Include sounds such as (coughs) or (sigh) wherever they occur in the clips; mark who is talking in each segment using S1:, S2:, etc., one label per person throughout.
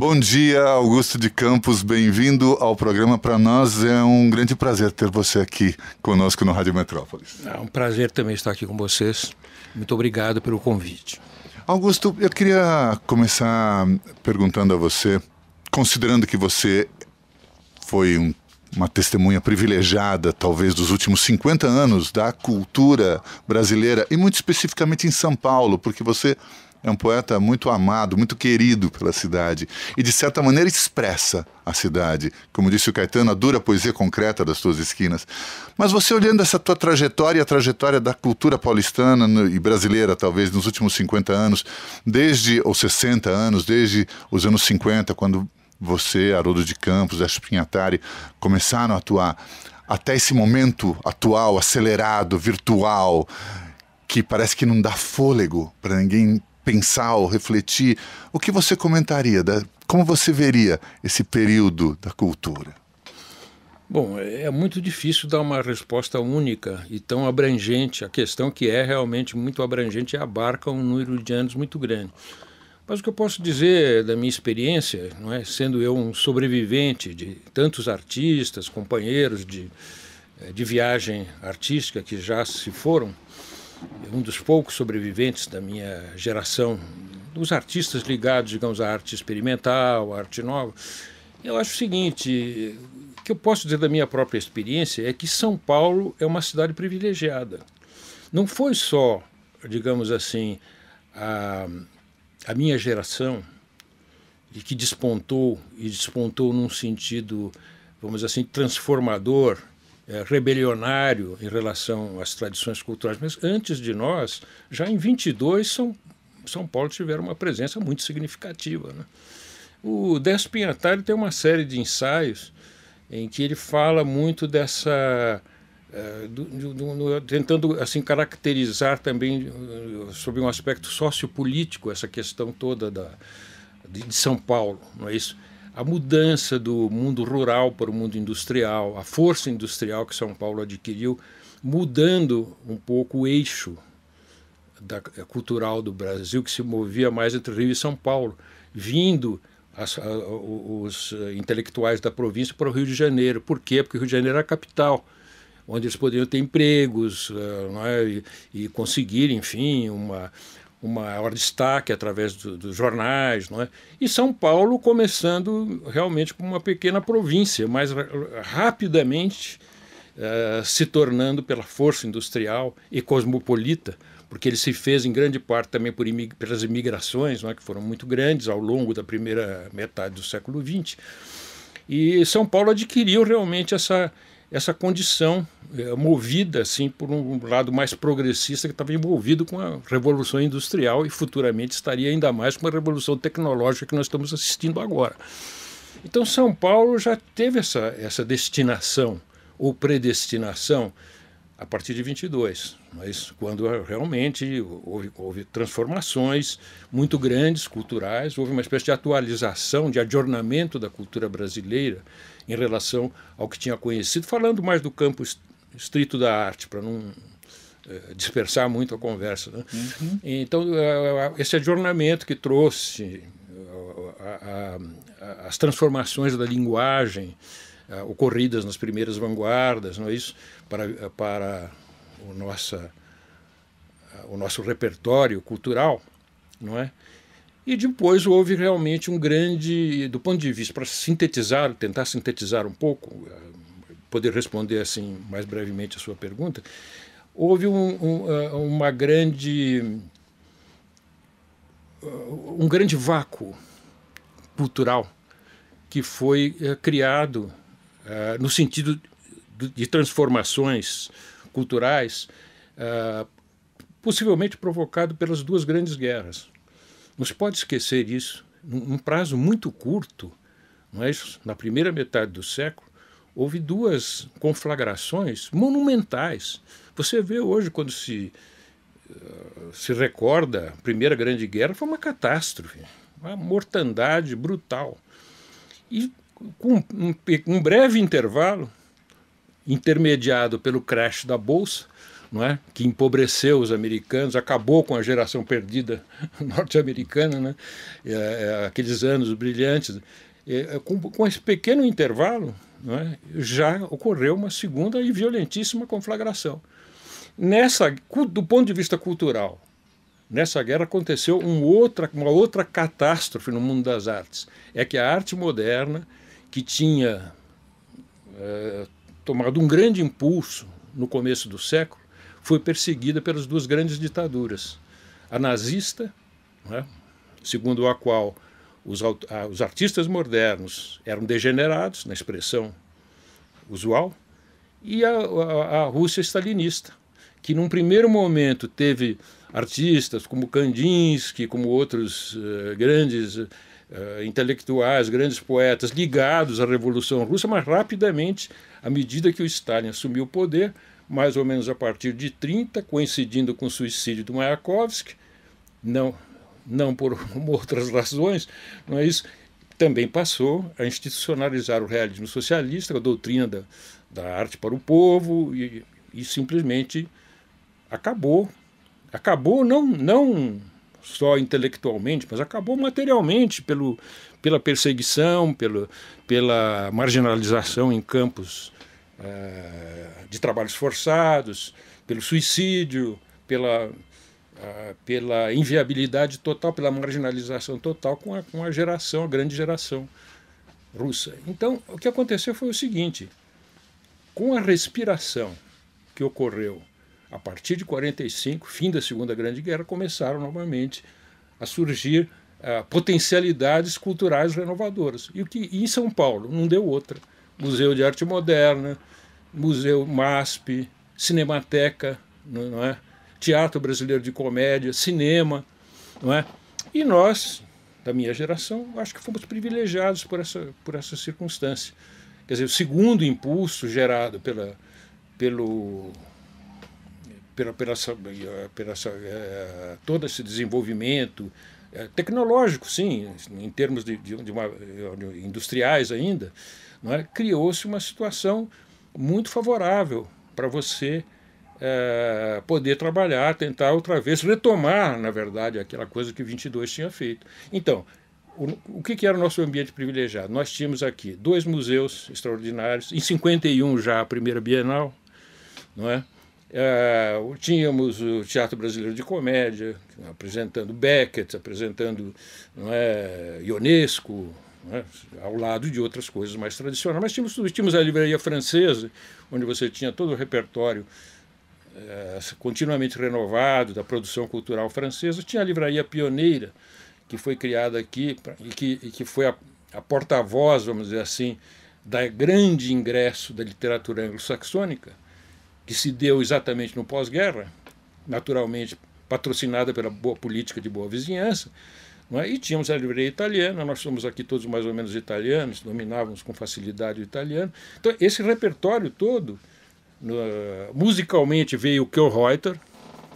S1: Bom dia, Augusto de Campos, bem-vindo ao programa. Para nós é um grande prazer ter você aqui conosco no Rádio Metrópolis.
S2: É um prazer também estar aqui com vocês. Muito obrigado pelo convite.
S1: Augusto, eu queria começar perguntando a você, considerando que você foi um, uma testemunha privilegiada, talvez, dos últimos 50 anos da cultura brasileira, e muito especificamente em São Paulo, porque você é um poeta muito amado, muito querido pela cidade e, de certa maneira, expressa a cidade. Como disse o Caetano, a dura poesia concreta das tuas esquinas. Mas você, olhando essa tua trajetória, a trajetória da cultura paulistana e brasileira, talvez, nos últimos 50 anos, desde os 60 anos, desde os anos 50, quando você, Haroldo de Campos, Acho Pinhatari, começaram a atuar, até esse momento atual, acelerado, virtual, que parece que não dá fôlego para ninguém pensar ou refletir, o que você comentaria? Da, como você veria esse período da cultura?
S2: Bom, é muito difícil dar uma resposta única e tão abrangente. A questão que é realmente muito abrangente e abarca um número de anos muito grande. Mas o que eu posso dizer da minha experiência, não é, sendo eu um sobrevivente de tantos artistas, companheiros de, eh, de viagem artística que já se foram, um dos poucos sobreviventes da minha geração, dos artistas ligados, digamos, à arte experimental, à arte nova. Eu acho o seguinte, o que eu posso dizer da minha própria experiência é que São Paulo é uma cidade privilegiada. Não foi só, digamos assim, a, a minha geração que despontou e despontou num sentido, vamos dizer assim, transformador é, rebelionário em relação às tradições culturais, mas antes de nós, já em 22, São, São Paulo tiveram uma presença muito significativa. Né? O Décio Pinhatari tem uma série de ensaios em que ele fala muito dessa... Uh, do, do, do, tentando assim caracterizar também uh, sobre um aspecto sociopolítico essa questão toda da, de, de São Paulo, não é isso? A mudança do mundo rural para o mundo industrial, a força industrial que São Paulo adquiriu, mudando um pouco o eixo da, eh, cultural do Brasil, que se movia mais entre Rio e São Paulo, vindo as, a, os eh, intelectuais da província para o Rio de Janeiro. Por quê? Porque o Rio de Janeiro era a capital, onde eles poderiam ter empregos uh, é? e, e conseguir, enfim, uma, um maior destaque através do, dos jornais, não é? E São Paulo começando realmente como uma pequena província, mas rapidamente uh, se tornando pela força industrial e cosmopolita, porque ele se fez em grande parte também por imig pelas imigrações, não é? que foram muito grandes ao longo da primeira metade do século XX. E São Paulo adquiriu realmente essa essa condição movida assim por um lado mais progressista que estava envolvido com a revolução industrial e futuramente estaria ainda mais com a revolução tecnológica que nós estamos assistindo agora. Então São Paulo já teve essa essa destinação ou predestinação a partir de 22, mas quando realmente houve, houve, transformações muito grandes culturais, houve uma espécie de atualização, de adornamento da cultura brasileira em relação ao que tinha conhecido, falando mais do campo estrito da arte, para não é, dispersar muito a conversa. Né? Uhum. Então, é, esse adornamento que trouxe a, a, as transformações da linguagem, ocorridas nas primeiras vanguardas, não é isso, para, para o, nossa, o nosso repertório cultural, não é? E depois houve realmente um grande, do ponto de vista, para sintetizar, tentar sintetizar um pouco, poder responder assim mais brevemente a sua pergunta, houve um, um, uma grande um grande vácuo cultural que foi criado uh, no sentido de, transformações culturais, possivelmente provocado pelas duas grandes guerras. Não se pode esquecer isso. Num, prazo muito curto, não é na primeira metade do século, houve duas conflagrações monumentais. Você vê hoje, quando se, uh, se recorda a Primeira Grande Guerra, foi uma catástrofe, uma mortandade brutal. E com um, um breve intervalo, intermediado pelo crash da Bolsa, não é? que empobreceu os americanos, acabou com a geração perdida (laughs) norte-americana, né? É, é, aqueles anos brilhantes. É, com, com, esse pequeno intervalo, é? já ocorreu uma segunda e violentíssima conflagração. Nessa, do ponto de vista cultural, nessa guerra aconteceu um outra, uma outra catástrofe no mundo das artes. É que a arte moderna, que tinha é, tomado um grande impulso no começo do século, foi perseguida pelas duas grandes ditaduras. A nazista, né, segundo a qual os, os artistas modernos eram degenerados, na expressão usual, e a, a, a Rússia stalinista, que num primeiro momento teve artistas como Kandinsky, como outros uh, grandes uh, intelectuais, grandes poetas ligados à Revolução Russa, mas rapidamente, à medida que o Stalin assumiu o poder, mais ou menos a partir de 30, coincidindo com o suicídio do Mayakovsky, não, não por (laughs) outras razões, não é isso, também passou a institucionalizar o realismo socialista, a doutrina da, da arte para o povo, e, e simplesmente acabou. Acabou não, não só intelectualmente, mas acabou materialmente pelo, pela perseguição, pelo, pela marginalização em campos eh, de trabalhos forçados, pelo suicídio, pela, pela inviabilidade total, pela marginalização total com a, com a geração, a grande geração russa. Então, o que aconteceu foi o seguinte: com a respiração que ocorreu a partir de 45, fim da Segunda Grande Guerra, começaram novamente a surgir uh, potencialidades culturais renovadoras. E o que e em São Paulo não deu outra. Museu de Arte Moderna, Museu MASP, Cinemateca, não é? Teatro Brasileiro de Comédia, cinema, não é? E nós, da minha geração, acho que fomos privilegiados por essa, por essa circunstância. Quer dizer, o segundo impulso gerado pela, pelo, pela, pela, pela, é, todo esse desenvolvimento é, tecnológico, sim, em termos de, de, de uma, industriais ainda, é? criou-se uma situação muito favorável para você é, poder trabalhar, tentar outra vez retomar, na verdade, aquela coisa que 22 tinha feito. Então, o, o que, que, era o nosso ambiente privilegiado? Nós tínhamos aqui dois museus extraordinários, em 51 já a primeira Bienal, não é? é tínhamos o Teatro Brasileiro de Comédia, apresentando Beckett, apresentando não é, Ionesco, né, ao lado de outras coisas mais tradicionais. Mas tínhamos, tínhamos a livraria francesa, onde você tinha todo o repertório é, continuamente renovado da produção cultural francesa. Tinha a livraria pioneira, que foi criada aqui e que, e que foi a, a porta-voz, vamos dizer assim, da grande ingresso da literatura anglo-saxônica, que se deu exatamente no pós-guerra, naturalmente patrocinada pela boa política de boa vizinhança, é? E tínhamos a livraria italiana, nós somos aqui todos mais ou menos italianos, dominávamos com facilidade o italiano. Então, esse repertório todo, no, musicalmente veio o Kjell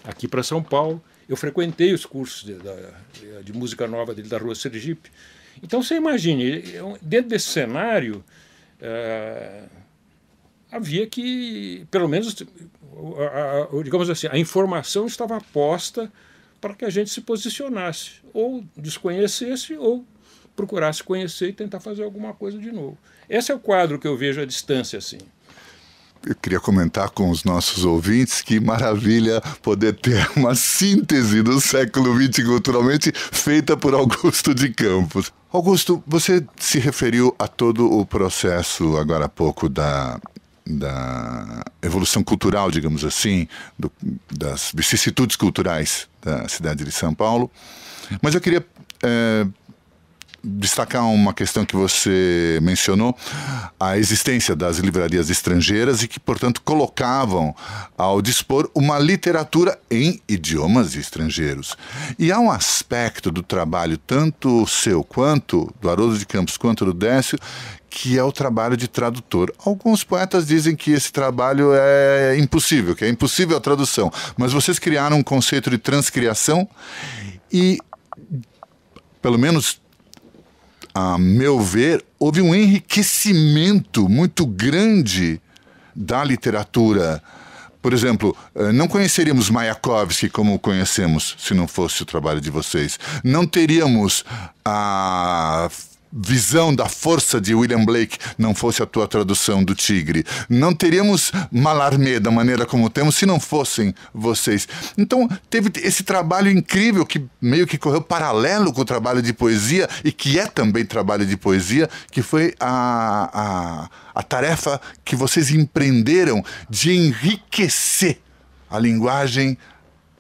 S2: aqui para São Paulo. Eu frequentei os cursos de, de, música nova dele da Rua Sergipe. Então, você imagine, dentro desse cenário, é, havia que, pelo menos, a, a, digamos assim, a informação estava posta para que a gente se posicionasse, ou desconhecesse, ou procurasse conhecer e tentar fazer alguma coisa de novo. Esse é o quadro que eu vejo à distância, assim.
S1: Eu queria comentar com os nossos ouvintes que maravilha poder ter (laughs) uma síntese do século XX culturalmente feita por Augusto de Campos. Augusto, você se referiu a todo o processo agora há pouco da da evolução cultural, digamos assim, do, das vicissitudes culturais da cidade de São Paulo. Mas eu queria é, destacar uma questão que você mencionou, a existência das livrarias estrangeiras e que, portanto, colocavam ao dispor uma literatura em idiomas estrangeiros. E há um aspecto do trabalho, tanto seu quanto do Haroldo de Campos quanto do Décio, que é o trabalho de tradutor. Alguns poetas dizem que esse trabalho é impossível, que é impossível a tradução, mas vocês criaram um conceito de transcriação e, pelo menos a meu ver, houve um enriquecimento muito grande da literatura por exemplo, uh, não conheceríamos Mayakovsky como conhecemos se não fosse o trabalho de vocês. Não teríamos a visão da força de William Blake não fosse a tua tradução do Tigre. Não teríamos Malarmé da maneira como temos se não fossem vocês. Então, teve esse trabalho incrível que meio que correu paralelo com o trabalho de poesia e que é também trabalho de poesia, que foi a, a, a tarefa que vocês empreenderam de enriquecer a linguagem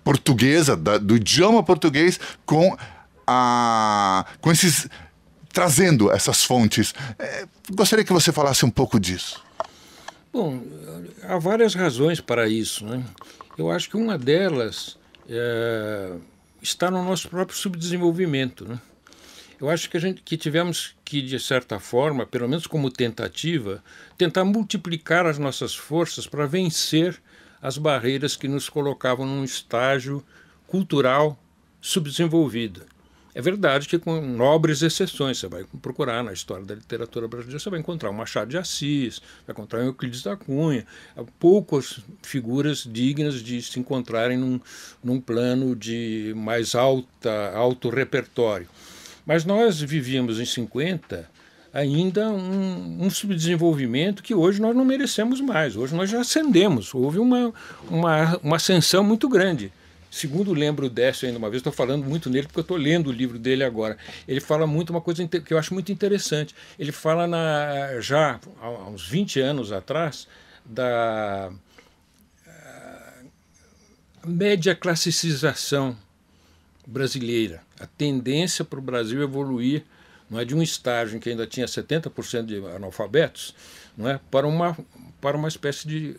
S1: portuguesa, da, do idioma português, com, a, com esses trazendo essas fontes. É, gostaria que você falasse um pouco disso.
S2: Bom, há várias razões para isso. Né? Eu acho que uma delas é, está no nosso próprio subdesenvolvimento. Né? Eu acho que a gente que tivemos que, de certa forma, pelo menos como tentativa, tentar multiplicar as nossas forças para vencer as barreiras que nos colocavam num estágio cultural subdesenvolvido. É verdade que com nobres exceções, você vai procurar na história da literatura brasileira, você vai encontrar um Machado de Assis, vai encontrar um Euclides da Cunha, poucas figuras dignas de se encontrarem num, num plano de mais alta, alto repertório. Mas nós vivíamos em 50 ainda um, um, subdesenvolvimento que hoje nós não merecemos mais. Hoje nós já ascendemos, houve uma, uma, uma ascensão muito grande. Segundo lembro o Décio ainda uma vez, estou falando muito nele porque eu estou lendo o livro dele agora. Ele fala muito uma coisa que eu acho muito interessante. Ele fala na, já há uns 20 anos atrás da uh, média classicização brasileira, a tendência para o Brasil evoluir não é de um estágio em que ainda tinha 70% de analfabetos, não é para uma para uma espécie de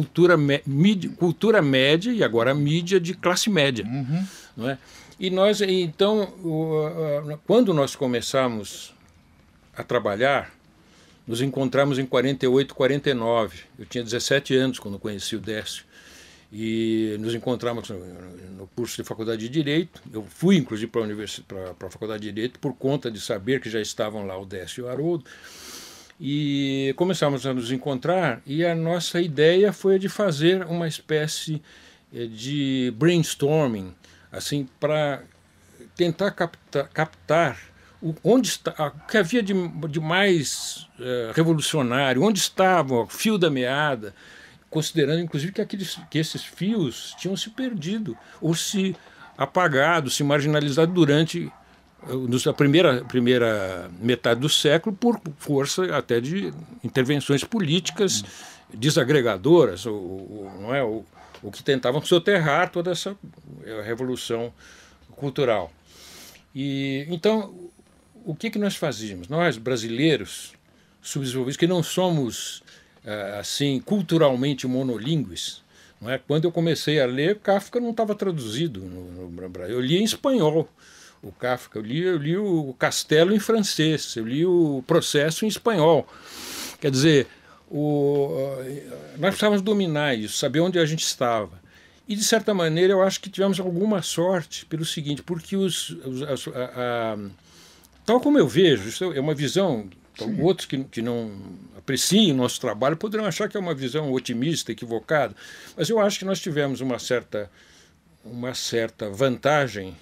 S2: cultura, mídia, cultura média e agora mídia de classe média. Uhum. Não é? E nós, então, quando nós começamos a trabalhar, nos encontramos em 48, 49. Eu tinha 17 anos quando conheci o Décio. E nos encontramos no curso de Faculdade de Direito. Eu fui, inclusive, para a, a Faculdade de Direito por conta de saber que já estavam lá o Décio e o Haroldo. E começamos a nos encontrar e a nossa ideia foi de fazer uma espécie eh, de brainstorming, assim, para tentar captar, captar o, onde está, o que havia de, de mais uh, revolucionário, onde estava o fio da meada, considerando inclusive que, aqueles, que esses fios tinham se perdido ou se apagado, se marginalizado durante na primeira, primeira metade do século por força até de intervenções políticas desagregadoras, o, não é, o, o que tentavam soterrar toda essa eh, revolução cultural. E então, o que, que nós fazíamos? Nós, brasileiros, subdesenvolvidos, que não somos eh, assim culturalmente monolíngues, não é? quando eu comecei a ler, Kafka não estava traduzido no, no Brasil. Eu li em espanhol o Kafka. Eu li, eu li o Castelo em francês, eu li o Processo em espanhol. Quer dizer, o, nós precisávamos dominar isso, saber onde a gente estava. E, de certa maneira, eu acho que tivemos alguma sorte pelo seguinte, porque os, os a, a, tal como eu vejo, isso é uma visão, então, outros que, que não apreciem o nosso trabalho poderão achar que é uma visão otimista, equivocada, mas eu acho que nós tivemos uma certa, uma certa vantagem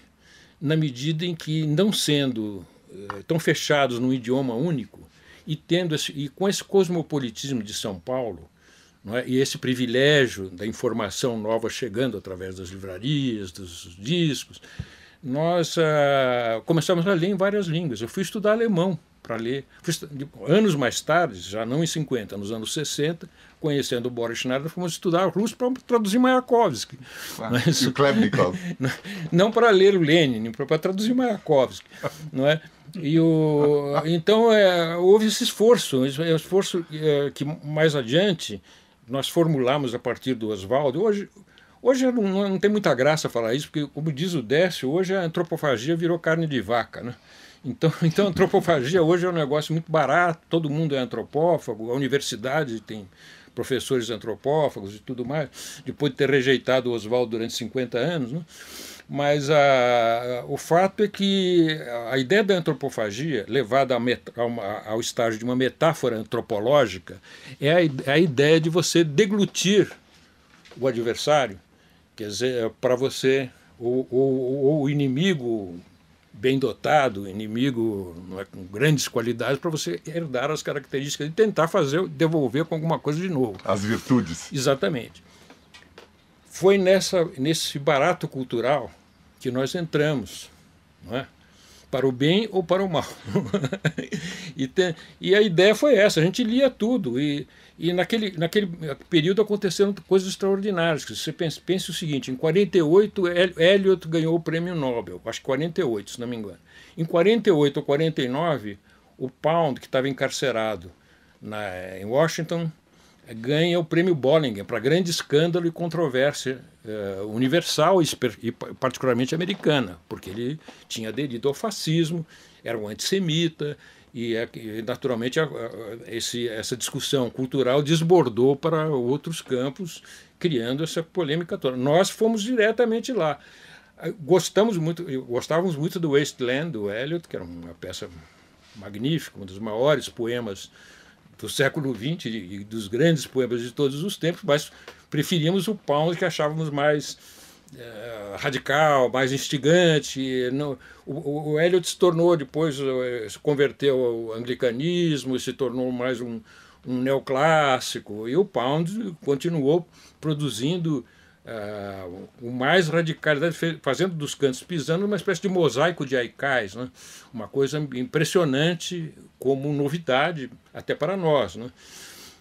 S2: na medida em que, não sendo uh, tão fechados num idioma único e tendo esse, e com esse cosmopolitismo de São Paulo, é? e esse privilégio da informação nova chegando através das livrarias, dos discos, nós uh, começamos a ler em várias línguas. Eu fui estudar alemão para ler. Anos mais tarde, já não em 50, nos anos 60, conhecendo o Boris Schneider, fomos estudar russo para traduzir Mayakovsky.
S1: Ah, Mas, e o Klebnikov. (laughs)
S2: não para ler o Lenin, para traduzir Mayakovsky. (laughs) não é? E o, então é, houve esse esforço, esse esforço é, que mais adiante nós formulamos a partir do Oswaldo. Hoje, hoje não, não tem muita graça falar isso, porque, como diz o Décio, hoje a antropofagia virou carne de vaca. Né? Então, (laughs) então a antropofagia hoje é um negócio muito barato, todo mundo é antropófago, a universidade tem professores antropófagos e tudo mais, depois de ter rejeitado o Oswaldo durante 50 anos. Né? Mas a, o fato é que a ideia da antropofagia, levada a uma, ao estágio de uma metáfora antropológica, é a, é a ideia de você deglutir o adversário, quer dizer, é para você, ou, o inimigo bem dotado, inimigo é, com grandes qualidades, para você herdar as características e tentar fazer, devolver com alguma coisa de novo.
S1: As virtudes.
S2: Exatamente. Foi nessa, nesse barato cultural que nós entramos, não é? para o bem ou para o mal. (laughs) e, tem, e, a ideia foi essa, a gente lia tudo. E, e naquele, naquele período aconteceram coisas extraordinárias. Você pense, pense o seguinte, em 48, Eliot ganhou o prêmio Nobel, acho que 48, se não me engano. Em 48 ou 49, o Pound, que estava encarcerado na, em Washington, ganha o prêmio Bollinger para grande escândalo e controvérsia uh, universal e, particularmente americana, porque ele tinha aderido ao fascismo, era um antissemita e, é naturalmente esse, essa discussão cultural desbordou para outros campos, criando essa polêmica toda. Nós fomos diretamente lá. Gostamos muito, gostávamos muito do Wasteland do Eliot, que era uma peça magnífica, um dos maiores poemas do século XX e dos grandes poemas de todos os tempos, mas preferíamos o Pound que achávamos mais é, radical, mais instigante. Não, o, o Eliot se tornou depois, eh, se converteu ao anglicanismo, se tornou mais um, um neoclássico, e o Pound continuou produzindo uh, o mais radicalidade, fazendo dos cantos pisando uma espécie de mosaico de aicais, né? uma coisa impressionante como novidade até para nós. Né?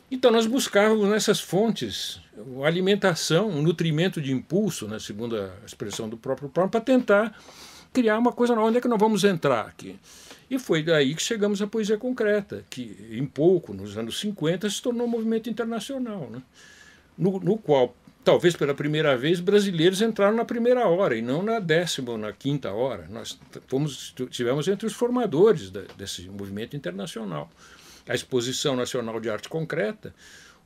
S2: Então nós buscávamos nessas fontes alimentação, um nutrimento de impulso, né, segundo a expressão do próprio Brown, para tentar criar uma coisa nova. Onde é que nós vamos entrar aqui? E foi daí que chegamos à poesia concreta, que em pouco, nos anos 50, se tornou um movimento internacional, né? no, no qual talvez pela primeira vez, brasileiros entraram na primeira hora e não na décima ou na quinta hora. Nós fomos, tivemos entre os formadores da, desse movimento internacional. A Exposição Nacional de Arte Concreta,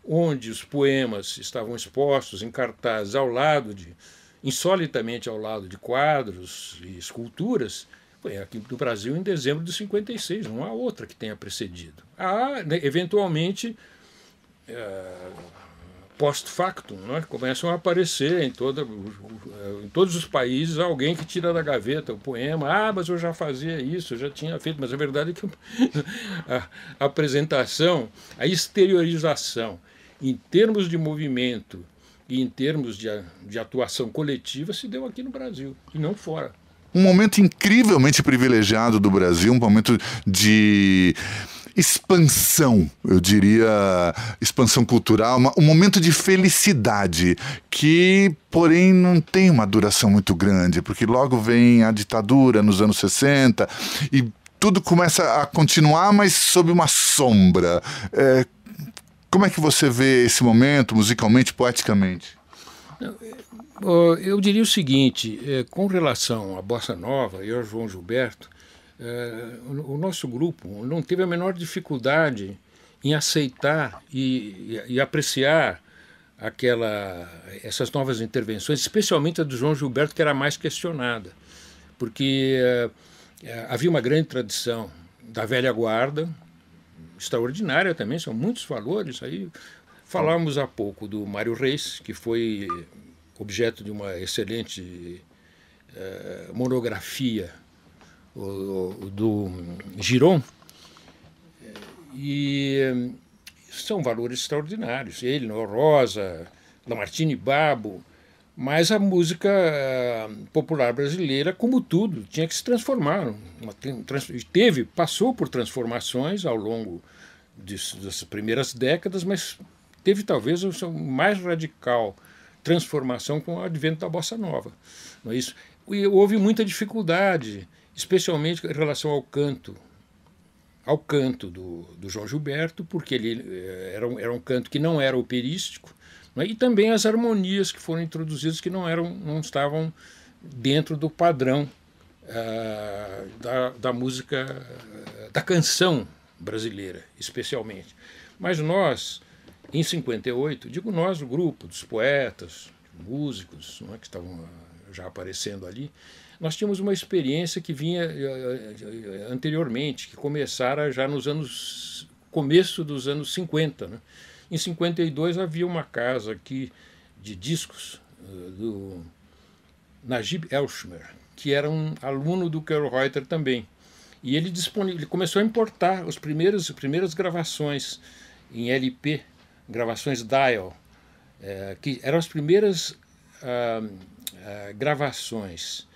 S2: onde os poemas estavam expostos em cartazes ao lado de, insolitamente ao lado de quadros e esculturas, foi aqui no Brasil em dezembro de 56, não há outra que tenha precedido. Há, né, eventualmente, uh, post-factum, é? começam a aparecer em, toda, em todos os países alguém que tira da gaveta o poema, ah, mas eu já fazia isso, eu já tinha feito, mas a verdade é que (laughs) a apresentação, a exteriorização, em termos de movimento e em termos de, de atuação coletiva, se deu aqui no Brasil, e não fora
S1: um momento incrivelmente privilegiado do Brasil, um momento de expansão, eu diria, expansão cultural, um momento de felicidade que, porém, não tem uma duração muito grande, porque logo vem a ditadura nos anos 60 e tudo começa a continuar, mas sob uma sombra. É, como é que você vê esse momento musicalmente, poeticamente?
S2: Eu diria o seguinte, é, com relação à Bossa Nova e ao João Gilberto, o nosso grupo não teve a menor dificuldade em aceitar e, e, e apreciar aquela, essas novas intervenções, especialmente a do João Gilberto, que era mais questionada, porque é, havia uma grande tradição da velha guarda, extraordinária também, são muitos valores. Aí falamos há pouco do Mário Reis, que foi objeto de uma excelente é, monografia do Giron, e são valores extraordinários. Ele, Rosa, Lamartine Babo, mas a música eh, popular brasileira, como tudo, tinha que se transformar. Teve, passou por transformações ao longo dessas primeiras décadas, mas teve talvez a mais radical transformação com o advento da bossa nova. Não é isso? E houve muita dificuldade especialmente em relação ao canto, ao canto do, do João Gilberto, porque ele eh, era um, era um canto que não era operístico, né? e também as harmonias que foram introduzidas que não eram, não estavam dentro do padrão uh, da, da música, da canção brasileira, especialmente. Mas nós, em 58, digo nós, o grupo dos poetas, músicos, é, que estavam já aparecendo ali, nós tínhamos uma experiência que vinha eh, eh, anteriormente, que começara já nos anos começo dos anos 50. Né? Em 52 havia uma casa aqui de discos do Najib Elshmer, que era um aluno do Carl Reuter também. E ele, ele começou a importar os primeiros, as primeiras gravações em LP, gravações dial, que eram as primeiras ah, ah, gravações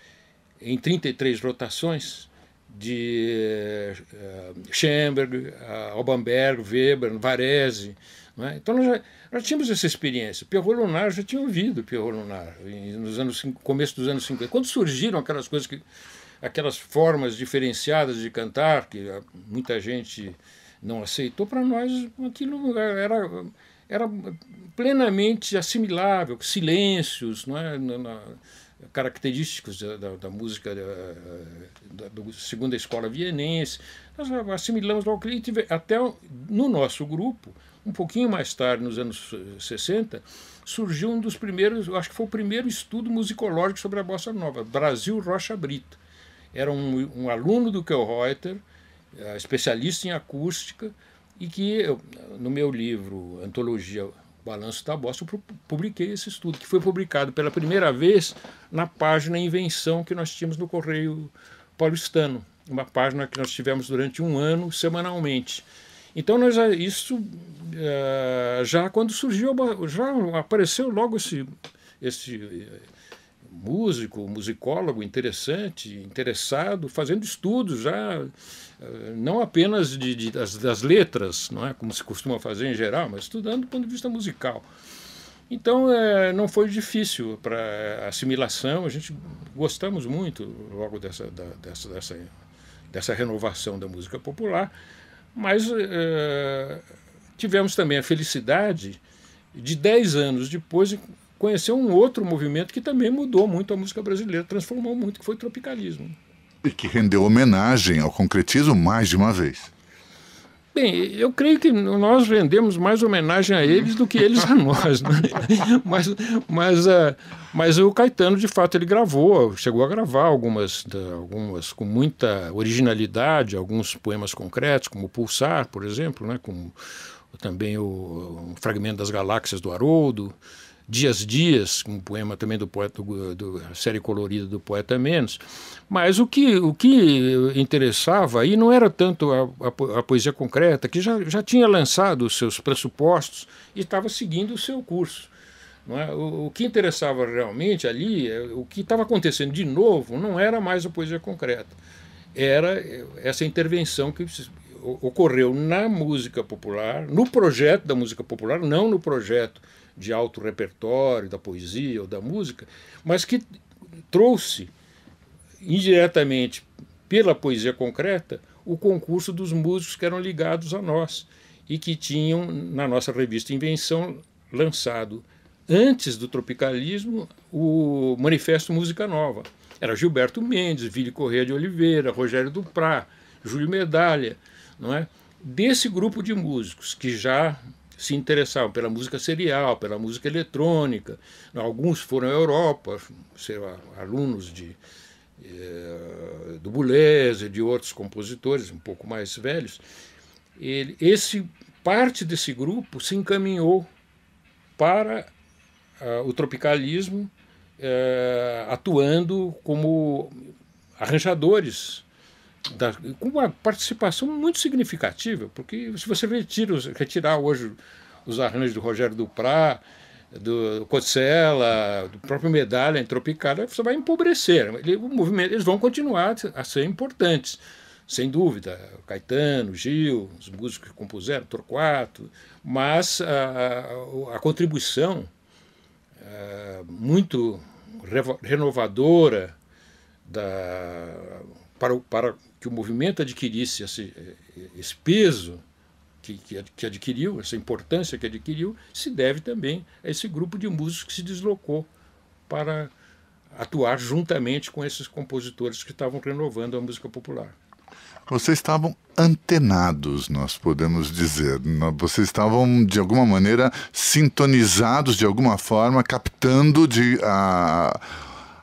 S2: em 33 rotações de uh, Schoenberg, uh, Albanberg, Weber, Varese. É? Então nós já, nós tínhamos essa experiência. Pierrot Lunar já tinha ouvido Pierrot Lunar nos anos começo dos anos 50. Quando surgiram aquelas coisas que aquelas formas diferenciadas de cantar que muita gente não aceitou, para nós aquilo era era plenamente assimilável, silêncios, não é? Na, na, característicos da, da, da música da, da, da, segunda escola vienense. Nós assimilamos logo e tive, até no nosso grupo, um pouquinho mais tarde, nos anos 60, surgiu um dos primeiros, acho que foi o primeiro estudo musicológico sobre a bossa nova, Brasil Rocha Brito. Era um, um aluno do Reuter, eh, especialista em acústica, e que no meu livro Antologia Balanço da Bosta, eu publiquei esse estudo, que foi publicado pela primeira vez na página Invenção que nós tínhamos no Correio Paulistano, uma página que nós tivemos durante um ano, semanalmente. Então, nós, isso uh, já quando surgiu, já apareceu logo esse, esse músico, musicólogo interessante, interessado, fazendo estudos já, eh, não apenas de, de das, das, letras, não é como se costuma fazer em geral, mas estudando do ponto de vista musical. Então é, não foi difícil para assimilação, a gente gostamos muito logo dessa, da, dessa, dessa, dessa renovação da música popular, mas é, tivemos também a felicidade de dez anos depois conheceu um outro movimento que também mudou muito a música brasileira, transformou muito, que foi o tropicalismo.
S1: E que rendeu homenagem ao concretismo mais de uma vez.
S2: Bem, eu creio que nós rendemos mais homenagem a eles do que eles a (laughs) nós. Né? Mas, mas, uh, mas o Caetano, de fato, ele gravou, chegou a gravar algumas, algumas com muita originalidade, alguns poemas concretos, como Pulsar, por exemplo, né? como também o, o Fragmento das Galáxias do Haroldo. Dias Dias, um poema também do poeta do série colorida do poeta Menos. Mas o que o que interessava aí não era tanto a, a, a poesia concreta, que já, já tinha lançado os seus pressupostos e estava seguindo o seu curso. É? O, o, que interessava realmente ali, é, o que estava acontecendo de novo, não era mais a poesia concreta, era essa intervenção que ocorreu na música popular, no projeto da música popular, não no projeto de alto repertório, da poesia ou da música, mas que trouxe indiretamente pela poesia concreta o concurso dos músicos que eram ligados a nós e que tinham na nossa revista Invenção lançado antes do tropicalismo o Manifesto Música Nova. Era Gilberto Mendes, Vili Correia de Oliveira, Rogério Duprá, Júlio Medalha, não é? Desse grupo de músicos que já se interessavam pela música serial, pela música eletrônica. Alguns foram à Europa, ser alunos de, eh, do Boulez e de outros compositores um pouco mais velhos. Ele, esse parte desse grupo se encaminhou para uh, o tropicalismo, uh, atuando como arranjadores da, com uma participação muito significativa, porque se você retira, retirar hoje os arranjos do Rogério Duprá, do Cotzela, do próprio Medalha em Tropicália, você vai empobrecer. Ele, o movimento, eles vão continuar a ser importantes, sem dúvida. Caetano, Gil, os músicos que compuseram, Torquato, mas a, a, a contribuição a, eh, muito renovadora da, para, para que o movimento adquirisse esse, esse peso que, que, adquiriu, essa importância que adquiriu, se deve também a esse grupo de músicos que se deslocou para atuar juntamente com esses compositores que estavam renovando a música popular.
S1: Vocês estavam antenados, nós podemos dizer. Vocês estavam, de alguma maneira, sintonizados, de alguma forma, captando de, a,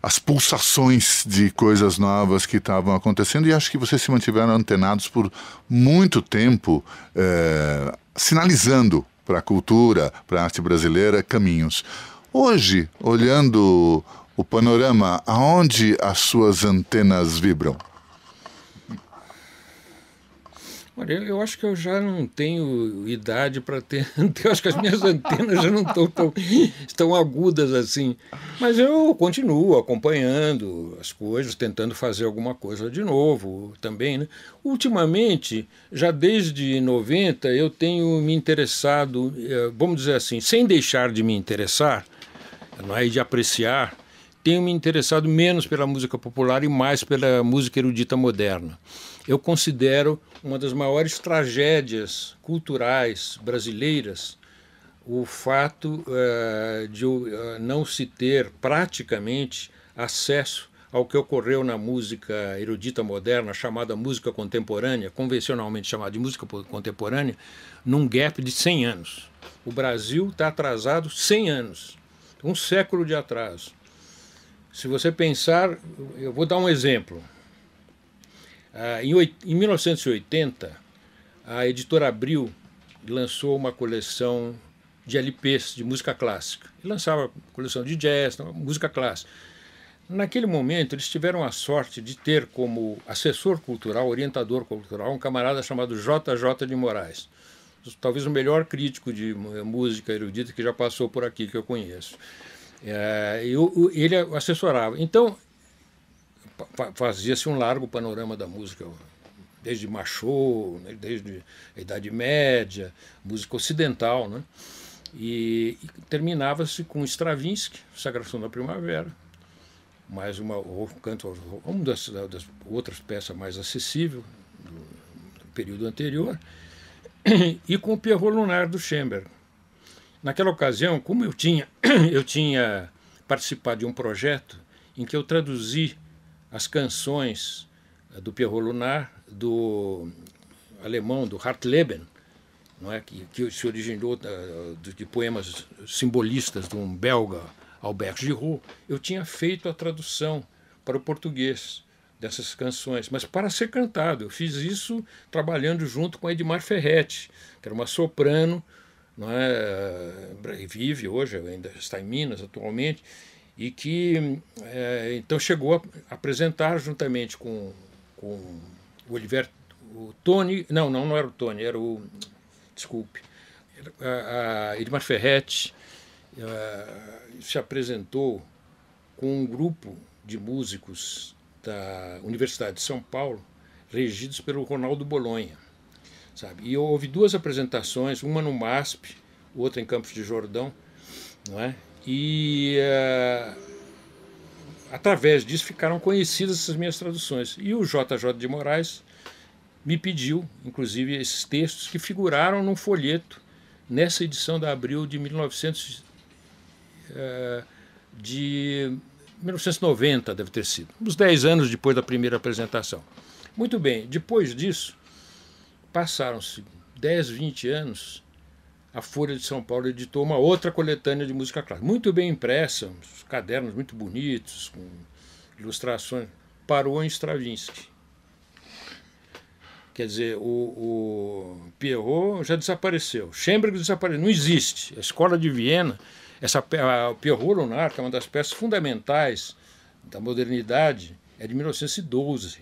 S1: as pulsações de coisas novas que estavam acontecendo e acho que vocês se mantiveram antenados por muito tempo, é, sinalizando para a cultura, para a arte brasileira, caminhos. Hoje, olhando o panorama, aonde as suas antenas vibram?
S2: Olha, eu acho que eu já não tenho idade para ter. (laughs) Eu acho que as minhas antenas já não estão tão, tão agudas assim. Mas eu continuo acompanhando as coisas, tentando fazer alguma coisa de novo também. Né? Ultimamente, já desde 90, eu tenho me interessado, eh, vamos dizer assim, sem deixar de me interessar, não é de apreciar, tenho me interessado menos pela música popular e mais pela música erudita moderna. Eu considero uma das maiores tragédias culturais brasileiras o fato uh, de uh, não se ter praticamente acesso ao que ocorreu na música erudita moderna, chamada música contemporânea, convencionalmente chamada de música contemporânea, num gap de 100 anos. O Brasil está atrasado 100 anos, um século de atraso. Se você pensar, eu vou dar um exemplo. Ah, em, em 1980, a editora Abril lançou uma coleção de LPs de música clássica. E lançava coleção de jazz, música clássica. Naquele momento, eles tiveram a sorte de ter como assessor cultural, orientador cultural, um camarada chamado JJ de Moraes. Talvez o melhor crítico de música erudita que já passou por aqui, que eu conheço. É, eu, ele assessorava. Então, fazia-se um largo panorama da música, desde Machot, né, desde a Idade Média, música ocidental, né? E, e terminava-se com Stravinsky, Sagração da Primavera, mais uma ou canto, uma das, das, outras peças mais acessível do, do período anterior, (coughs) e com o Pierrot Lunar do Schoenberg. Naquela ocasião, como eu tinha (clears throat) eu tinha participado de um projeto em que eu traduzi as canções eh, do Pierrot Lunar, do alemão, do Hartleben, não é? que, que se originou uh, de poemas simbolistas de um belga, Albert Giraud, eu tinha feito a tradução para o português dessas canções, mas para ser cantado. Eu fiz isso trabalhando junto com Edmar Ferretti, que era uma soprano, não é? e vive hoje, ainda está em Minas atualmente, e que é, então chegou a apresentar juntamente com, com o Oliver, o Tony, não, não, não era o Tony, era o, desculpe, a, a Edmar Ferretti a, se apresentou com um grupo de músicos da Universidade de São Paulo, regidos pelo Ronaldo Bolonha. Sabe? E houve duas apresentações, uma no MASP, outra em Campos de Jordão, não é? E uh, através disso ficaram conhecidas essas minhas traduções. E o JJ de Moraes me pediu, inclusive, esses textos que figuraram num folheto nessa edição da Abril de 1900, uh, eh, de 1990, deve ter sido, uns 10 anos depois da primeira apresentação. Muito bem, depois disso, passaram-se 10, 20 anos a Folha de São Paulo editou uma outra coletânea de música clássica, muito bem impressa, uns cadernos muito bonitos, com ilustrações. Parou em Stravinsky. Quer dizer, o, o Pierrot já desapareceu, Schoenberg desapareceu, não existe. A Escola de Viena, essa, a, o Pierrot Lunar, que é uma das peças fundamentais da modernidade, é de 1912.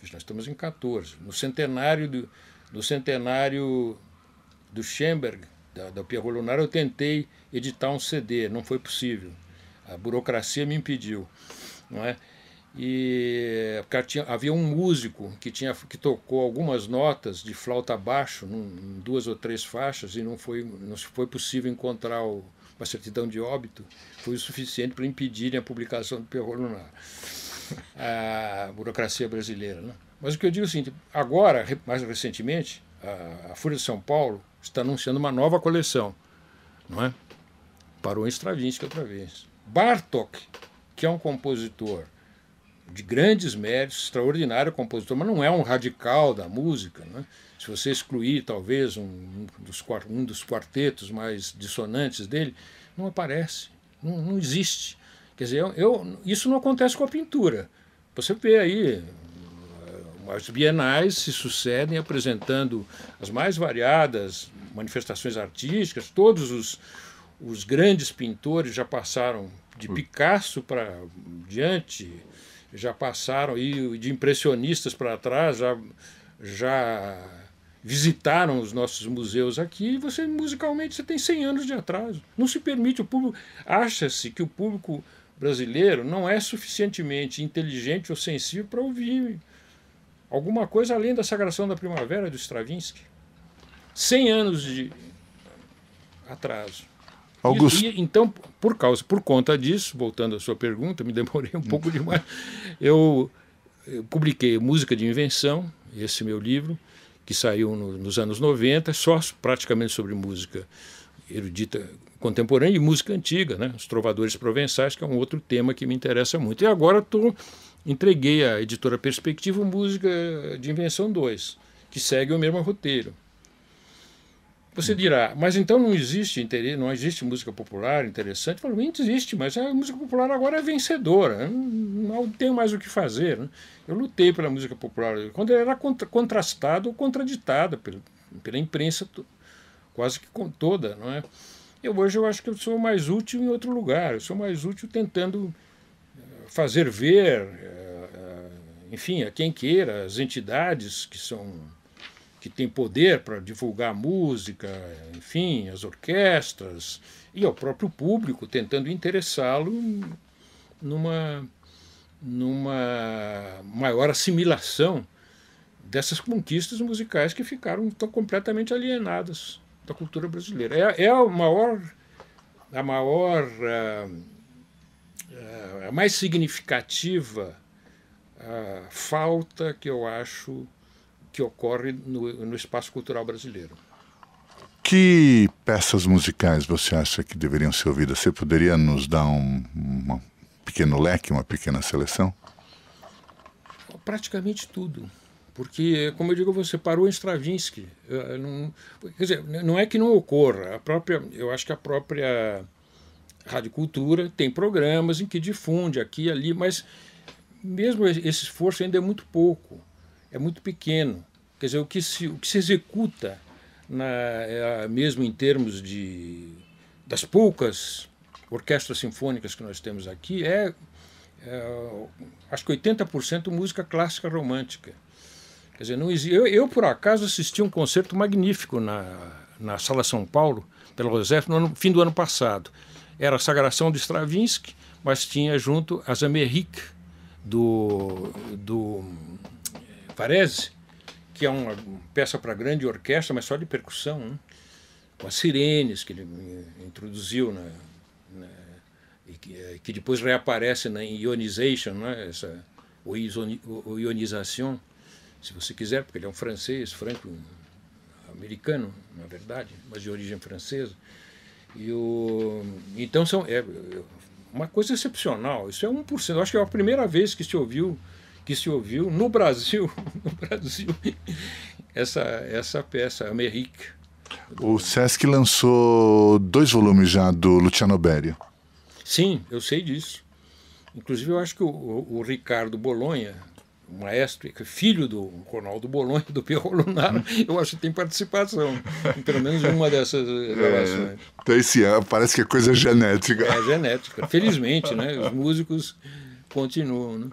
S2: Nós estamos em 14, no centenário do, no centenário do Schoenberg, da, da Pierrot Lunar, eu tentei editar um CD, não foi possível. A burocracia me impediu, não é? E tinha, havia um músico que tinha que tocou algumas notas de flauta baixo, num, em duas ou três faixas, e não foi não foi possível encontrar o, uma certidão de óbito. Foi o suficiente para impedirem a publicação do Pierrot Lunar. (laughs) A burocracia brasileira, né? Mas o que eu digo é o seguinte: agora, mais recentemente, a, a Folha de São Paulo está anunciando uma nova coleção, não é? Parou em Stravinsky outra vez. Bartok, que é um compositor de grandes méritos, extraordinário compositor, mas não é um radical da música. Né? Se você excluir talvez um, dos, um dos quartetos mais dissonantes dele, não aparece, não, não existe. Quer dizer, eu, eu, isso não acontece com a pintura. Você vê aí as bienais se sucedem apresentando as mais variadas manifestações artísticas, todos os, os grandes pintores já passaram de Picasso para diante, já passaram e de impressionistas para trás, já, já visitaram os nossos museus aqui e você musicalmente você tem 100 anos de atraso. Não se permite o público acha-se que o público brasileiro não é suficientemente inteligente ou sensível para ouvir alguma coisa além da Sagração da Primavera do Stravinsky. 100 anos de atraso.
S1: Augusto.
S2: E, então, por causa, por conta disso, voltando à sua pergunta, me demorei um pouco demais. Eu, eu publiquei Música de Invenção, esse meu livro, que saiu no, nos anos 90, só praticamente sobre música erudita contemporânea e música antiga, né? Os trovadores provençais, que é um outro tema que me interessa muito. E agora tô, entreguei à editora Perspectiva Música de Invenção 2, que segue o mesmo roteiro. Você dirá, mas então não existe interesse, não existe música popular interessante? Eu falo, existe, mas a música popular agora é vencedora, não, tenho mais o que fazer. Né? Eu lutei pela música popular quando ela era contra, contrastada ou contraditada pela, pela imprensa quase que toda, não é? Eu hoje eu acho que eu sou mais útil em outro lugar, eu sou mais útil tentando eh, fazer ver, eh, eh, enfim, a quem queira, as entidades que são que tem poder para divulgar música, enfim, as orquestras e ao próprio público, tentando interessá-lo numa, numa maior assimilação dessas conquistas musicais que ficaram tão completamente alienadas da cultura brasileira. É, é a maior, a maior, a, a mais significativa a falta que eu acho que ocorre no, no espaço cultural brasileiro.
S1: Que peças musicais você acha que deveriam ser ouvidas? Você poderia nos dar um, um pequeno leque, uma pequena seleção?
S2: Praticamente tudo. Porque, como eu digo, você parou em Stravinsky. Não, quer dizer, não é que não ocorra. A própria, eu acho que a própria Rádio Cultura tem programas em que difunde aqui e ali, mas mesmo esse esforço ainda é muito pouco, é muito pequeno. Quer dizer, o que se, o que se executa, na, é, mesmo em termos de das poucas orquestras sinfônicas que nós temos aqui, é, é acho que 80% música clássica romântica. Quer dizer, não eu, eu, por acaso, assisti um concerto magnífico na, na Sala São Paulo, pela Rosef, no ano, fim do ano passado. Era a Sagração de Stravinsky, mas tinha junto as Amériques do, do Varese, que é uma peça para grande orquestra, mas só de percussão, né? com as sirenes que ele introduziu na, na e que, que, depois reaparece na Ionization, né? Essa, o Ionização, se você quiser, porque ele é um francês, franco-americano, na verdade, mas de origem francesa. E o, então são, é uma coisa excepcional, isso é 1%. Eu acho que é a primeira vez que se ouviu que se ouviu no Brasil, (laughs) no Brasil essa, essa peça, Amérique.
S1: O Sesc lançou dois volumes já do Luciano Berio.
S2: Sim, eu sei disso. Inclusive, eu acho que o, o Ricardo Bolonha, maestro, filho do Ronaldo Bolonha, do Pierro Lunaro, (laughs) eu acho que tem participação em pelo menos uma dessas gravações. É,
S1: então, esse, parece que é coisa genética.
S2: É genética. Felizmente, né? Os músicos continuam. Né?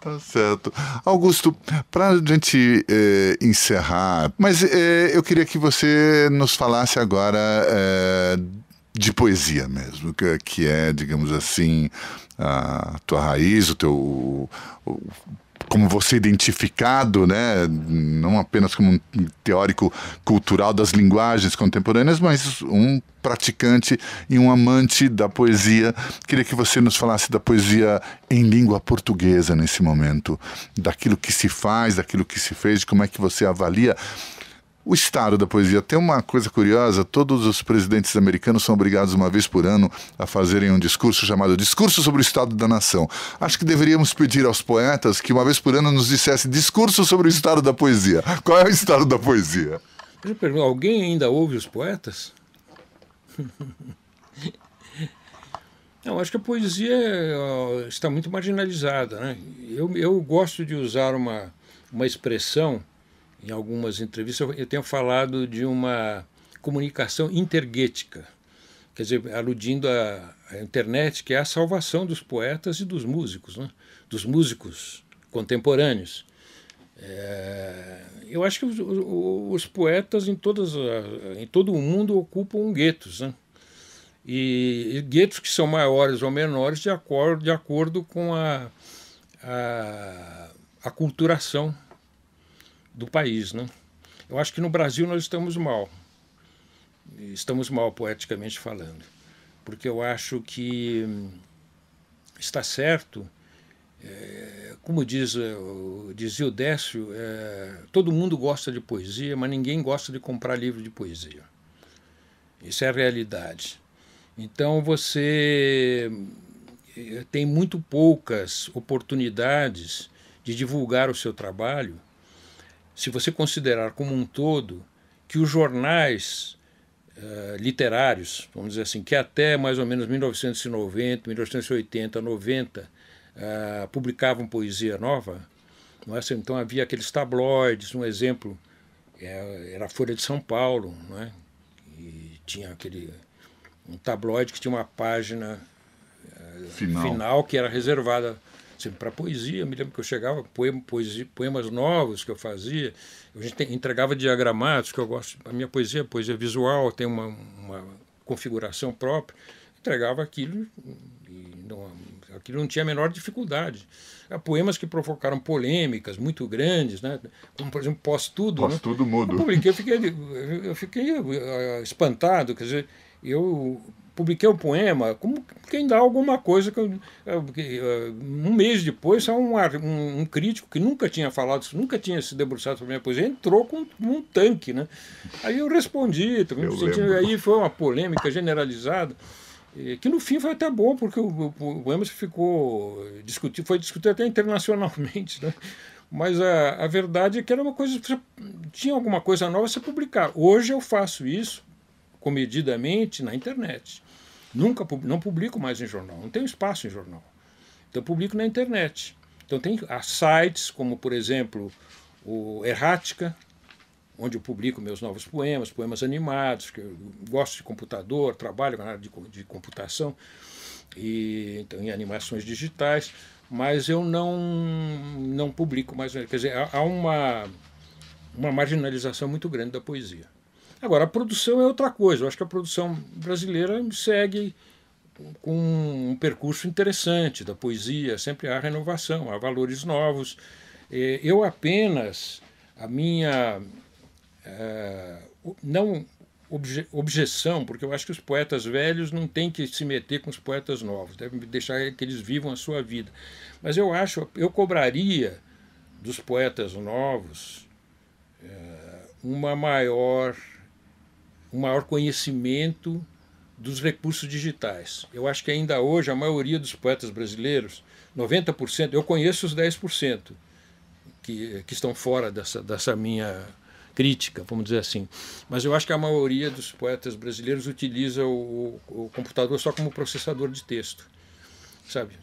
S1: Tá certo. Augusto, para a gente é, encerrar, mas é, eu queria que você nos falasse agora é, de poesia mesmo, que, que, é, digamos assim, a tua raiz, o teu. O, como você identificado, né, não apenas como um teórico cultural das linguagens contemporâneas, mas um praticante e um amante da poesia. Queria que você nos falasse da poesia em língua portuguesa nesse momento, daquilo que se faz, daquilo que se fez, como é que você avalia o estado da poesia. Tem uma coisa curiosa: todos os presidentes americanos são obrigados uma vez por ano a fazerem um discurso chamado Discurso sobre o Estado da Nação. Acho que deveríamos pedir aos poetas que uma vez por ano nos dissesse discurso sobre o estado da poesia. Qual é o estado da poesia?
S2: Eu pergunto, alguém ainda ouve os poetas? (laughs) Não, acho que a poesia está muito marginalizada. Né? Eu, eu gosto de usar uma, uma expressão em algumas entrevistas, eu tenho falado de uma comunicação interguética. quer dizer, aludindo à, internet, que é a salvação dos poetas e dos músicos, né? dos músicos contemporâneos. É, eu acho que os, os, poetas em, todas, em todo o mundo ocupam guetos, né? e, e guetos que são maiores ou menores de acordo, de acordo com a, a, a culturação do país. Né? Eu acho que no Brasil nós estamos mal estamos mal poeticamente falando, porque eu acho que hum, está certo, é, como diz, eh, dizia o Décio, é, todo mundo gosta de poesia, mas ninguém gosta de comprar livro de poesia. Isso é a realidade. Então você tem muito poucas oportunidades de divulgar o seu trabalho, se você considerar como um todo que os jornais uh, literários, vamos dizer assim, que até mais ou menos 1990, 1980, 90, uh, publicavam poesia nova. Não é? Assim, então havia aqueles tabloides, um exemplo é, era a Folha de São Paulo, não é? e tinha aquele um tabloide que tinha uma página uh, final. final que era reservada sempre para poesia. Me lembro que eu chegava, poema, poesia, poemas novos que eu fazia. A gente entregava diagramados, que eu gosto. A minha poesia é poesia visual, tem uma, uma configuração própria. Entregava aquilo e não, aquilo não tinha a menor dificuldade. Há poemas que provocaram polêmicas muito grandes, né? como por exemplo Pós-Tudo.
S1: Pós-Tudo né? mudo.
S2: Eu publiquei, eu fiquei, eu fiquei uh, espantado, quer dizer, eu publiquei o um poema, como quem dá alguma coisa. Que, um mês depois, um, um, um, crítico que nunca tinha falado, nunca tinha se debruçado sobre a minha poesia, entrou com um tanque. Né? Aí eu respondi, eu sentindo, aí foi uma polêmica generalizada. Que no fim foi até bom, porque o, o poema ficou discutido, foi discutido até internacionalmente. Né? Mas a, a verdade é que era uma coisa. Tinha alguma coisa nova se publicar. Hoje eu faço isso comedidamente na internet. Nunca não publico mais em jornal, não tenho espaço em jornal. Então publico na internet. Então tem sites como, por exemplo, o Errática, onde eu publico meus novos poemas, poemas animados, que eu gosto de computador, trabalho na área de, de computação e então, em animações digitais, mas eu não não publico mais, quer dizer, há uma uma marginalização muito grande da poesia. Agora, a produção é outra coisa. Eu acho que a produção brasileira segue com um percurso interessante da poesia, sempre há renovação, há valores novos. Eu apenas, a minha é, não obje, objeção, porque eu acho que os poetas velhos não têm que se meter com os poetas novos, devem deixar que eles vivam a sua vida. Mas eu acho, eu cobraria dos poetas novos é, uma maior um maior conhecimento dos recursos digitais. Eu acho que ainda hoje a maioria dos poetas brasileiros, 90%, eu conheço os 10% que, que estão fora dessa, dessa minha crítica, vamos dizer assim. Mas eu acho que a maioria dos poetas brasileiros utiliza o, o computador só como processador de texto. Sabe?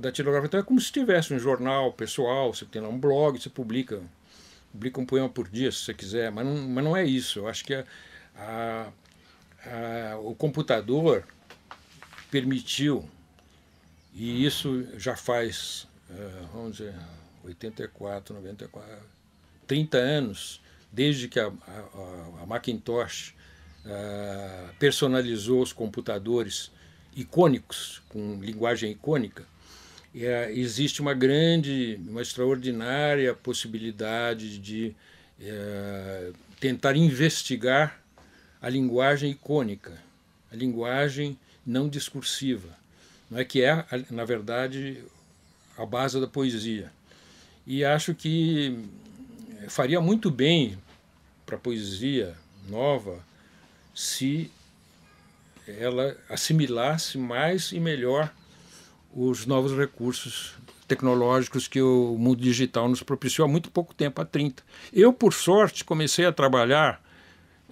S2: Da então é como se tivesse um jornal pessoal, você tem lá um blog, você publica, publica um poema por dia se você quiser, mas não, mas não é isso. Eu acho que é, a, a, o computador permitiu, e isso já faz, uh, vamos dizer, 84, 94, 30 anos, desde que a, a, Macintosh uh, personalizou os computadores icônicos, com linguagem icônica, uh, existe uma grande, uma extraordinária possibilidade de tentar investigar a linguagem icônica, a linguagem não discursiva, não é que é, na verdade, a base da poesia. E acho que faria muito bem para a poesia nova se ela assimilasse mais e melhor os novos recursos tecnológicos que o mundo digital nos propiciou há muito pouco tempo, há 30. Eu, por sorte, comecei a trabalhar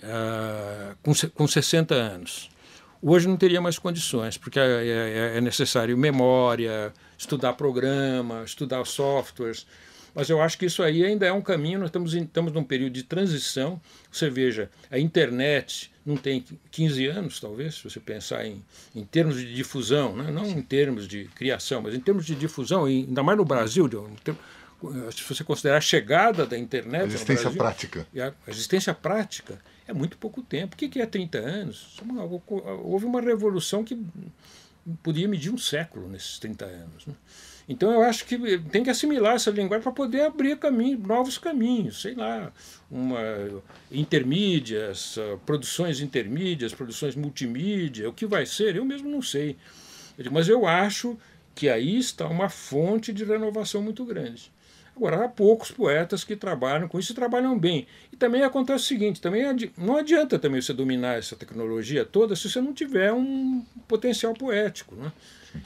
S2: uh, com, com 60 anos. Hoje não teria mais condições, porque é, é, é necessário memória, estudar programa, estudar softwares. Mas eu acho que isso aí ainda é um caminho, nós estamos, estamos num período de transição. Você veja, a internet não tem 15 anos, talvez, se você pensar em, em termos de difusão, né? não em termos de criação, mas em termos de difusão, ainda mais no Brasil, se você considerar a chegada da internet. A
S1: existência
S2: Brasil,
S1: prática.
S2: A existência prática é muito pouco tempo. O que é 30 anos? Houve uma revolução que podia medir um século nesses 30 anos. Né? Então eu acho que tem que assimilar essa linguagem para poder abrir caminho, novos caminhos, sei lá, uma, intermídias, produções intermídias, produções multimídia, o que vai ser, eu mesmo não sei. Mas eu acho que aí está uma fonte de renovação muito grande. Agora, há poucos poetas que trabalham com isso e trabalham bem. E também acontece o seguinte, também adi não adianta também você dominar essa tecnologia toda se você não tiver um potencial poético. Né?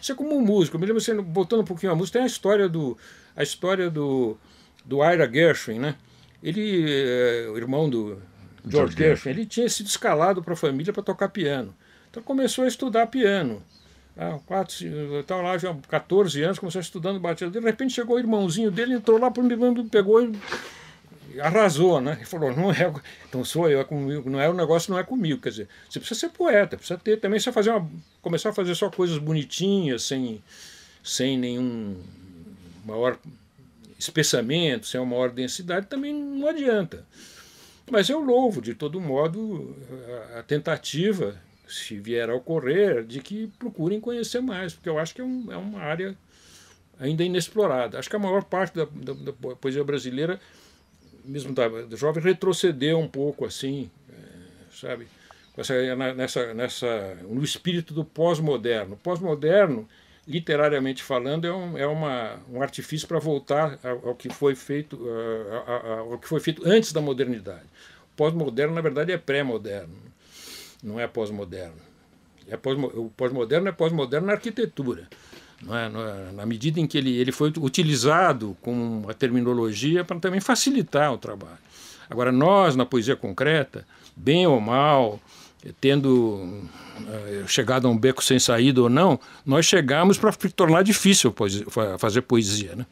S2: Isso é como um músico. Eu me lembro, assim, voltando um pouquinho à música, tem a história do, a história do, do Ira Gershwin, né? Ele, é, o irmão do George, George Gershwin, ele tinha sido escalado para a família para tocar piano. Então começou a estudar piano. Ah, quatro, estava lá já 14 anos, começou estudando batida. De repente chegou o irmãozinho dele, entrou lá, pegou e arrasou, né? Falou, não é, então sou eu, é comigo, não é o negócio, não é comigo. Quer dizer, você precisa ser poeta, precisa ter também, você fazer uma, começar a fazer só coisas bonitinhas, sem, sem nenhum maior espessamento, sem uma maior densidade, também não adianta. Mas eu louvo, de todo modo, a tentativa, se vier a ocorrer, de que procurem conhecer mais, porque eu acho que é, um, é uma área ainda inexplorada. Acho que a maior parte da, da, da poesia brasileira mesmo da, da jovem retrocedeu um pouco assim, é, sabe? Essa, nessa, nessa, no espírito do pós-moderno. Pós-moderno, literariamente falando, é um, é uma, um artifício para voltar ao, ao, que foi feito, ao que foi feito antes da modernidade. Pós-moderno, na verdade, é pré-moderno, não é pós-moderno. É pós, o pós-moderno é pós-moderno na arquitetura. Não é? Não é? Na medida em que ele, ele foi utilizado com a terminologia para também facilitar o trabalho. Agora, nós, na poesia concreta, bem ou mal, tendo uh, chegado a um beco sem saída ou não, nós chegamos para tornar difícil poesia, fazer poesia. Né?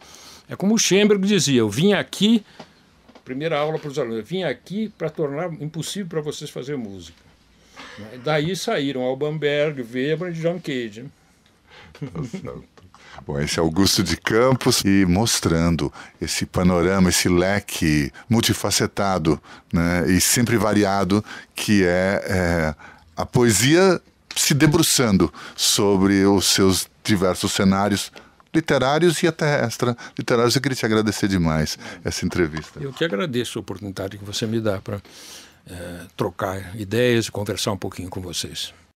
S2: É como o Schoenberg dizia: eu vim aqui, primeira aula para os alunos, eu vim aqui para tornar impossível para vocês fazer música. Daí saíram Alban Berg, Weber e John Cage. Né?
S1: Bom, esse é Augusto de Campos e mostrando esse panorama, esse leque multifacetado né, e sempre variado que é, é a poesia se debruçando sobre os seus diversos cenários literários e até extra literários. Eu queria te agradecer demais essa entrevista.
S2: Eu que agradeço a oportunidade que você me dá para é, trocar ideias e conversar um pouquinho com vocês.